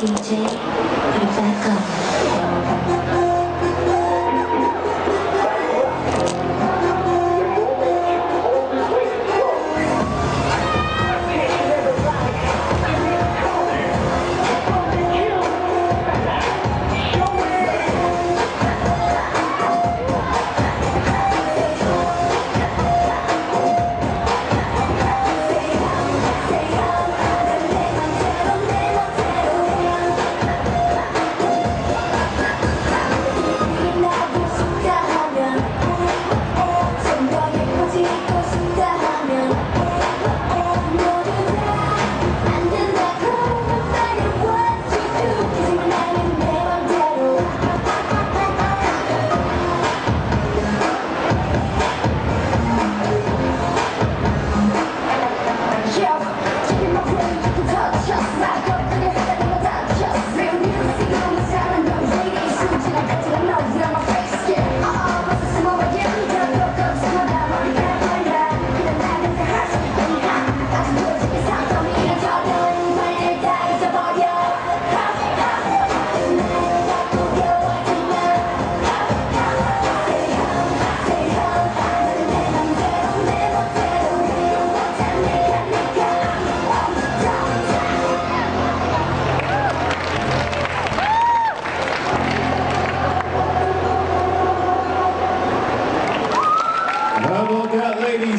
dj put it back on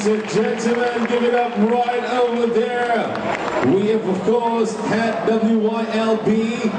Ladies and gentlemen, give it up right over there. We have, of course, had WYLB